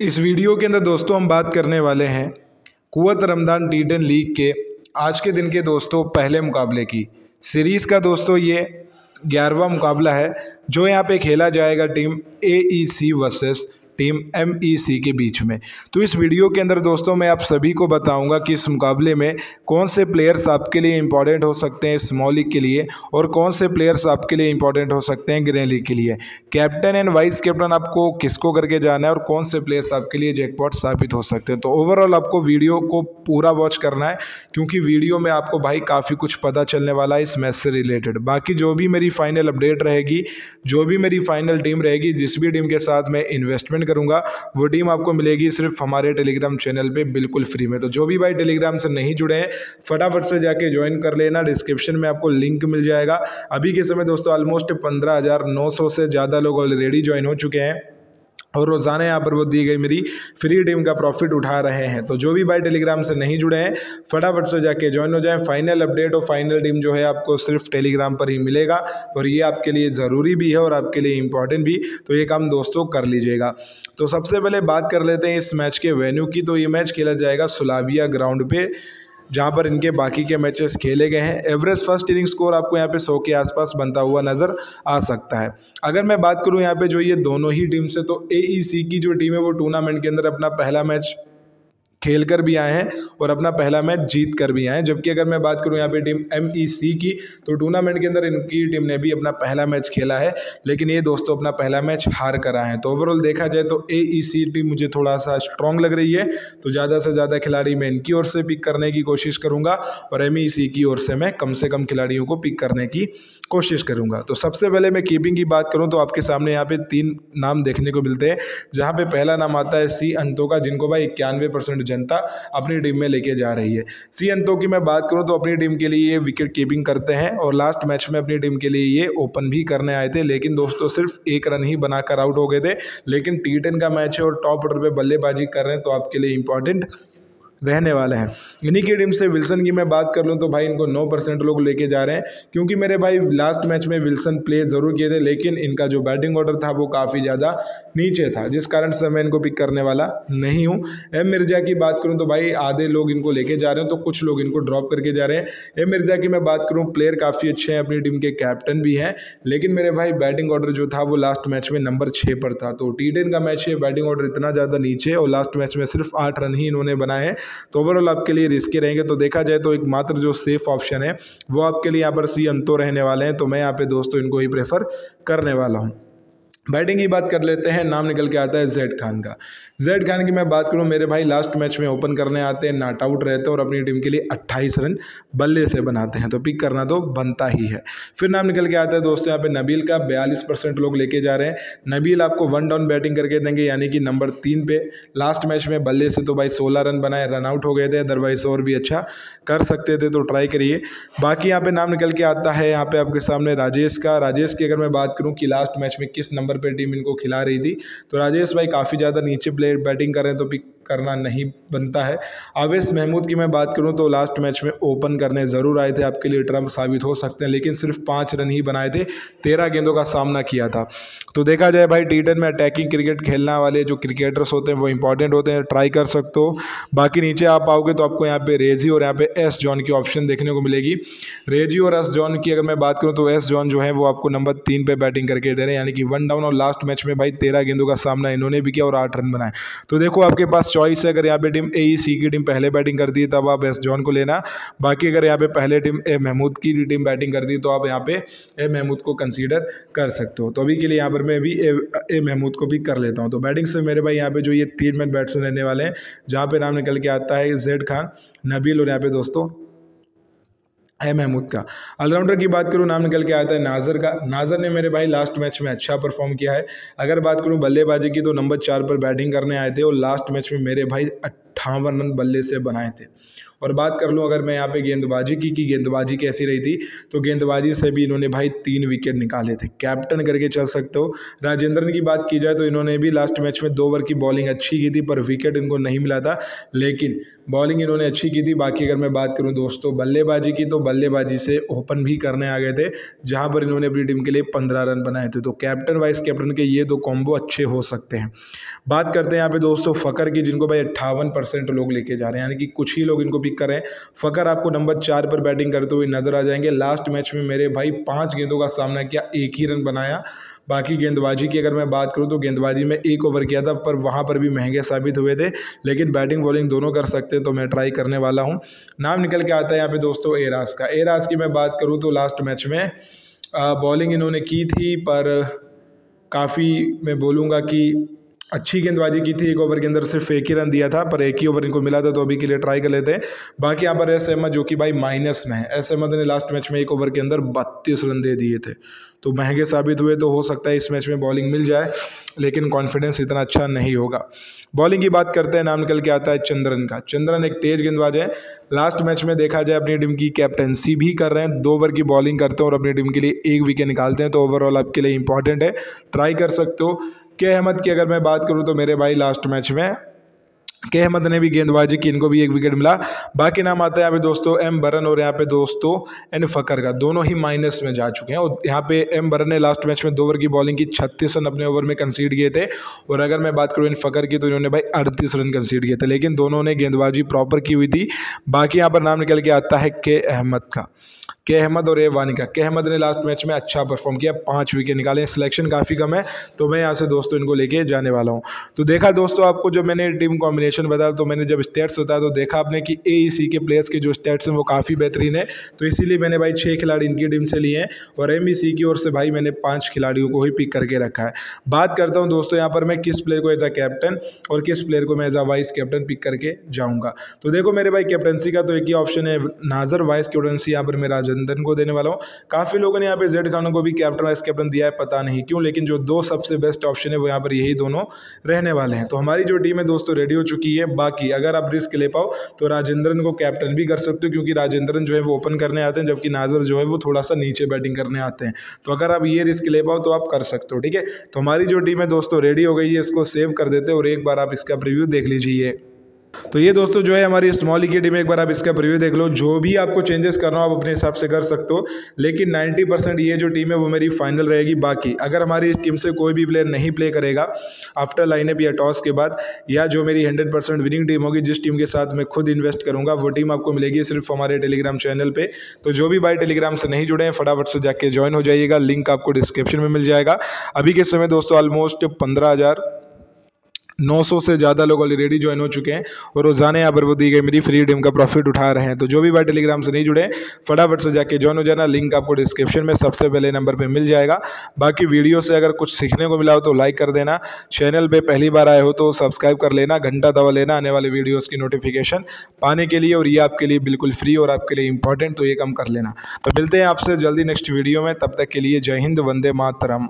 इस वीडियो के अंदर दोस्तों हम बात करने वाले हैं कुत रमदान टी लीग के आज के दिन के दोस्तों पहले मुकाबले की। सीरीज़ का दोस्तों ये ग्यारहवा मुकाबला है, जो यहाँ पे खेला जाएगा team A E C versus team M E C के बीच में। तो इस वीडियो के अंदर दोस्तों मैं आप सभी को बताऊँगा कि इस मुकाबले में कौन से प्लेयर्स आपके लिए इंपॉर्टेंट हो सकते हैं स्मॉल लीग के लिए और कौन से प्लेयर्स आपके लिए इंपॉर्टेंट हो सकते हैं ग्रेन लीग के लिए। कैप्टन एंड वाइस कैप्टन आपको किसको करके जाना है और कौन से प्लेयर्स आपके लिए जैकपॉट साबित हो सकते हैं? तो ओवरऑल आपको वीडियो को पूरा वॉच करना है, क्योंकि वीडियो में आपको भाई काफ़ी कुछ पता चलने वाला है इस मैच से रिलेटेड बाकी जो भी मेरी फाइनल अपडेट रहेगी, जो भी मेरी फाइनल टीम रहेगी, जिस भी टीम के साथ मैं इन्वेस्टमेंट करूँगा, वो टीम आपको मिलेगी सिर्फ़ हमारे टेलीग्राम चैनल पे, बिल्कुल फ्री में। तो जो भी भाई टेलीग्राम से नहीं जुड़े हैं, फटाफट से जाके ज्वाइन कर लेना डिस्क्रिप्शन में आपको लिंक मिल जाएगा। अभी के समय दोस्तों ऑलमोस्ट पंद्रह से ज़्यादा लोग ऑलरेडी ज्वाइन हो चुके हैं। और रोज़ाना यहाँ पर वो दी गई मेरी फ्री टीम का प्रॉफिट उठा रहे हैं। तो जो भी भाई टेलीग्राम से नहीं जुड़े हैं, फटाफट से जाके ज्वाइन हो जाए। फाइनल अपडेट और फाइनल टीम जो है आपको सिर्फ़ टेलीग्राम पर ही मिलेगा और ये आपके लिए ज़रूरी भी है और आपके लिए इंपॉर्टेंट भी। तो ये काम दोस्तों कर लीजिएगा। तो सबसे पहले बात कर लेते हैं इस मैच के वेन्यू की। तो ये मैच खेला जाएगा सुलाविया ग्राउंड पे। जहाँ पर इनके बाकी के मैचेस खेले गए हैं। एवरेज फ़र्स्ट इनिंग स्कोर आपको यहाँ पे सौ के आसपास बनता हुआ नज़र आ सकता है। अगर मैं बात करूँ यहाँ पे जो ये दोनों ही टीम से तो ए की जो टीम है, वो टूर्नामेंट के अंदर अपना पहला मैच खेल कर भी आए हैं और अपना पहला मैच जीत कर भी आए हैं। जबकि अगर मैं बात करूँ यहाँ पे टीम एम ई सी की तो टूर्नामेंट के अंदर इनकी टीम ने भी अपना पहला मैच खेला है। लेकिन ये दोस्तों अपना पहला मैच हार कर आए हैं। तो ओवरऑल देखा जाए तो ए ई सी टीम मुझे थोड़ा सा स्ट्रॉन्ग लग रही है। तो ज़्यादा से ज़्यादा खिलाड़ी मैं इनकी ओर से पिक करने की कोशिश करूँगा और एम ई सी की ओर से मैं कम से कम खिलाड़ियों को पिक करने की कोशिश करूँगा। तो सबसे पहले मैं कीपिंग की बात करूँ तो आपके सामने यहाँ पे तीन नाम देखने को मिलते हैं। जहाँ पे पहला नाम आता है सी अंतो का, जिनको भाई इक्यानवे परसेंट जनता अपनी टीम में लेके जा रही है। सी अंतो की मैं बात करूँ तो अपनी टीम के लिए ये विकेट कीपिंग करते हैं और लास्ट मैच में अपनी टीम के लिए ये ओपन भी करने आए थे। लेकिन दोस्तों, सिर्फ़ एक रन ही बनाकर आउट हो गए थे। लेकिन टी का मैच है और टॉप ऑर्डर पर बल्लेबाजी कर रहे हैं तो आपके लिए इंपॉर्टेंट रहने वाले हैं। इन्हीं की टीम से विल्सन की मैं बात कर लूँ तो भाई इनको नौ परसेंट लोग लेके जा रहे हैं, क्योंकि मेरे भाई लास्ट मैच में विल्सन प्ले ज़रूर किए थे, लेकिन इनका जो बैटिंग ऑर्डर था वो काफ़ी ज़्यादा नीचे था, जिस कारण से मैं इनको पिक करने वाला नहीं हूँ। एम मिर्ज़ा की बात करूँ तो भाई आधे लोग इनको लेके जा रहे हैं तो कुछ लोग इनको ड्रॉप करके जा रहे हैं। एम मिर्ज़ा की मैं बात करूँ प्लेयर काफ़ी अच्छे हैं, अपनी टीम के कैप्टन भी हैं, लेकिन मेरे भाई बैटिंग ऑर्डर जो था वो लास्ट मैच में नंबर छः पर था। तो टी का मैच है बैटिंग ऑर्डर इतना ज़्यादा नीचे और लास्ट मैच में सिर्फ़ आठ रन ही इन्होंने बनाए हैं। तो ओवरऑल आपके लिए रिस्की रहेंगे। तो देखा जाए तो एकमात्र जो सेफ़ ऑप्शन है, वो आपके लिए यहाँ पर सी अंतो रहने वाले हैं। तो मैं यहाँ पे दोस्तों इनको ही प्रेफर करने वाला हूँ। बैटिंग की बात कर लेते हैं, नाम निकल के आता है जेड खान का। जेड खान की मैं बात करूँ, मेरे भाई लास्ट मैच में ओपन करने आते हैं नॉट आउट रहते हैं और अपनी टीम के लिए 28 रन बल्ले से बनाते हैं। तो पिक करना तो बनता ही है। फिर नाम निकल के आता है दोस्तों, यहाँ पे नबील का बयालीस परसेंट लोग लेके जा रहे हैं। नबील आपको वन डाउन बैटिंग करके देंगे, यानी कि नंबर तीन पे। लास्ट मैच में बल्ले से तो भाई सोलह रन बनाए रन आउट हो गए थे अदरवाइज़ और भी अच्छा कर सकते थे तो ट्राई करिए। बाकी यहाँ पे नाम निकल के आता है, यहाँ पे आपके सामने राजेश का। राजेश की अगर मैं बात करूँ कि लास्ट मैच में किस नंबर पर टीम इनको खिला रही थी। तो राजेश भाई काफ़ी ज़्यादा नीचे प्लेयर बैटिंग कर रहे हैं तो पिक करना नहीं बनता है। आवेश महमूद की मैं बात करूँ तो लास्ट मैच में ओपन करने ज़रूर आए थे। आपके लिए ट्रंप साबित हो सकते हैं, लेकिन सिर्फ़ पाँच रन ही बनाए थे। तेरह गेंदों का सामना किया था। तो देखा जाए भाई टी में अटैकिंग क्रिकेट खेलने वाले जो क्रिकेटर्स होते हैं, वो इंपॉर्टेंट होते हैं ट्राई कर सकते हो। बाकी नीचे आप आओगे तो आपको यहाँ पे रेजी और यहाँ पे एस जॉन की ऑप्शन देखने को मिलेगी। रेजी और एस जॉन की अगर मैं बात करूँ तो एस जॉन जो है वो आपको नंबर तीन पे बैटिंग करके दे रहे हैं, यानी कि वन डाउन और लास्ट मैच में भाई तेरह गेंदों का सामना इन्होंने भी किया और आठ रन बनाए। तो देखो आपके पास चॉइस है। अगर यहाँ पे टीम ए सी की टीम पहले बैटिंग करती है तब आप एस जॉन को लेना। बाकी अगर यहाँ पे पहले टीम ए महमूद की टीम बैटिंग करती है तो आप यहाँ पे ए महमूद को कंसीडर कर सकते हो। तो अभी के लिए यहाँ पर मैं भी ए, महमूद को भी कर लेता हूँ। तो बैटिंग से मेरे भाई यहाँ पे जो ये तीन मैच बैट्समैन रहने वाले हैं जहाँ पे नाम निकल के आता है जेड खान नबील और यहाँ पे दोस्तों है महमूद का। ऑलराउंडर की बात करूँ, नाम निकल के आता है नाजर का। नाजर ने मेरे भाई लास्ट मैच में अच्छा परफॉर्म किया है। अगर बात करूँ बल्लेबाजी की तो नंबर चार पर बैटिंग करने आए थे और लास्ट मैच में मेरे भाई अट्ठावन रन बल्ले से बनाए थे। और बात कर लूँ अगर मैं यहाँ पे गेंदबाजी की, कि गेंदबाजी कैसी रही थी तो गेंदबाजी से भी इन्होंने भाई तीन विकेट निकाले थे। कैप्टन करके चल सकते हो। राजेंद्रन की बात की जाए तो इन्होंने भी लास्ट मैच में दो ओवर की बॉलिंग अच्छी की थी, पर विकेट इनको नहीं मिला था। लेकिन बॉलिंग इन्होंने अच्छी की थी। बाकी अगर मैं बात करूँ दोस्तों बल्लेबाजी की तो बल्लेबाजी से ओपन भी करने आ गए थे, जहाँ पर इन्होंने अपनी टीम के लिए पंद्रह रन बनाए थे। तो कैप्टन वाइस कैप्टन के ये दो कॉम्बो अच्छे हो सकते हैं। बात करते हैं यहाँ पे दोस्तों फ़कर की, जिनको भाई अट्ठावन परसेंट लोग लेके जा रहे हैं। यानी कि कुछ ही लोग इनको पिक करें। फ़कर आपको नंबर चार पर बैटिंग करते हुए नज़र आ जाएँगे। लास्ट मैच में मेरे भाई पाँच गेंदों का सामना किया, एक ही रन बनाया। बाकी गेंदबाजी की अगर मैं बात करूँ तो गेंदबाजी में एक ओवर किया था, पर वहाँ पर भी महँगे साबित हुए थे। लेकिन बैटिंग बॉलिंग दोनों कर सकते हैं तो मैं ट्राई करने वाला हूँ। नाम निकल के आता है यहाँ पे दोस्तों, एराज का। एराज की मैं बात करूँ तो लास्ट मैच में बॉलिंग इन्होंने की थी, पर काफ़ी मैं बोलूँगा कि अच्छी गेंदबाजी की थी, एक ओवर के अंदर सिर्फ़ एक ही रन दिया था, पर एक ही ओवर इनको मिला था तो अभी के लिए ट्राई कर लेते हैं। बाकी यहाँ पर एस अहमद, जो कि भाई माइनस में है, एस अहमद ने लास्ट मैच में एक ओवर के अंदर बत्तीस रन दे दिए थे। तो महँगे साबित हुए तो हो सकता है इस मैच में बॉलिंग मिल जाए, लेकिन कॉन्फिडेंस इतना अच्छा नहीं होगा। बॉलिंग की बात करते हैं, नाम निकल के आता है चंद्रन का। चंद्रन एक तेज गेंदबाज है। लास्ट मैच में देखा जाए, अपनी टीम की कैप्टनसी भी कर रहे हैं, दो ओवर की बॉलिंग करते हैं और अपनी टीम के लिए एक विकेट निकालते हैं तो ओवरऑल आपके लिए इंपॉर्टेंट है। ट्राई कर सकते हो। के अहमद की अगर मैं बात करूँ तो मेरे भाई लास्ट मैच में के अहमद ने भी गेंदबाजी की, इनको भी एक विकेट मिला। बाकी नाम आता है यहाँ पे दोस्तों एम बरन और यहाँ पे दोस्तों एन फकर का। दोनों ही माइनस में जा चुके हैं और यहाँ पे एम बरन ने लास्ट मैच में दो ओवर की बॉलिंग की, छत्तीस रन अपने ओवर में कंसीड किए थे। और अगर मैं बात करूँ एन फकर की तो इन्होंने भाई अड़तीस रन कंसीड किए थे। लेकिन दोनों ने गेंदबाजी प्रॉपर की हुई थी। बाकी यहाँ पर नाम निकल के आता है के अहमद का। के अहमद और ए वानिका के अहमद ने लास्ट मैच में अच्छा परफॉर्म किया, पाँच विकेट निकाले सिलेक्शन काफ़ी कम है तो मैं यहाँ से दोस्तों इनको लेके जाने वाला हूँ। तो देखा दोस्तों आपको जब मैंने टीम कॉम्बिनेशन बताया तो मैंने जब स्टेट्स बताया तो देखा आपने कि ए e के प्लेयर्स के जो स्टेट्स हैं, वो काफ़ी बेहतरीन है। तो इसीलिए मैंने भाई छः खिलाड़ी इनकी टीम से लिए हैं और एम e की ओर से भाई मैंने पाँच खिलाड़ियों को ही पिक करके रखा है। बात करता हूँ दोस्तों यहाँ पर मैं किस प्लेयर को एज अ कैप्टन और किस प्लेयर को मैं as a vice captain pick करके जाऊँगा। तो देखो मेरे भाई कैप्टनसी का तो एक ही ऑप्शन है, नाजर वाइस कैप्टनसी यहाँ पर मैं राजेंद्रन को देने वाला हूँ। काफ़ी लोगों ने यहाँ पे जेड खानों को भी कैप्टन वाइस कैप्टन दिया है, पता नहीं क्यों, लेकिन जो दो सबसे बेस्ट ऑप्शन है, वो यहाँ पर यही दोनों रहने वाले हैं। तो हमारी जो टीम है दोस्तों रेडी हो चुकी है। बाकी अगर आप रिस्क ले पाओ तो राजेंद्रन को कैप्टन भी कर सकते हो, क्योंकि राजेंद्रन जो है वो ओपन करने आते हैं, जबकि नाजर जो है वो थोड़ा सा नीचे बैटिंग करने आते हैं। तो अगर आप ये रिस्क ले पाओ तो आप कर सकते हो, ठीक है? तो हमारी जो टीम है दोस्तों रेडी हो गई है, इसको सेव कर देते हैं और एक बार आप इसका प्रिव्यू देख लीजिए। तो ये दोस्तों जो है हमारी स्मॉल की टीम, एक बार आप इसका प्रीव्यू देख लो। जो भी आपको चेंजेस करना हो, आप अपने हिसाब से कर सकते हो। लेकिन 90 परसेंट ये जो टीम है, वो मेरी फाइनल रहेगी। बाकी, अगर हमारी इस टीम से कोई भी प्लेयर नहीं प्ले करेगा आफ्टर लाइनअप या टॉस के बाद, या जो मेरी हंड्रेड परसेंट विनिंग टीम होगी, जिस टीम के साथ मैं खुद इन्वेस्ट करूँगा, वो टीम आपको मिलेगी सिर्फ़ हमारे टेलीग्राम चैनल पर तो जो भी भाई टेलीग्राम से नहीं जुड़े हैं, फटाफट से जाके ज्वाइन हो जाइएगा। लिंक आपको डिस्क्रिप्शन में मिल जाएगा। अभी के समय दोस्तों ऑलमोस्ट पंद्रह 900 से ज़्यादा लोग ऑलरेडी ज्वाइन हो चुके हैं और रोज़ाना यहाँ पर वो दी गई मेरी फ्री डीम का प्रॉफिट उठा रहे हैं। तो जो भी भाई टेलीग्राम से नहीं जुड़े, फटाफट से जाके ज्वाइन हो जाना। लिंक आपको डिस्क्रिप्शन में सबसे पहले नंबर पर मिल जाएगा। बाकी वीडियो से अगर कुछ सीखने को मिला हो तो लाइक कर देना। चैनल पर पहली बार आए हो तो सब्सक्राइब कर लेना। घंटा दवा लेना आने वाले वीडियोज़ की नोटिफिकेशन पाने के लिए और ये आपके लिए बिल्कुल फ्री और आपके लिए इंपॉर्टेंट तो ये कम कर लेना। तो मिलते हैं आपसे जल्दी नेक्स्ट वीडियो में। तब तक के लिए जय हिंद, वंदे मातरम।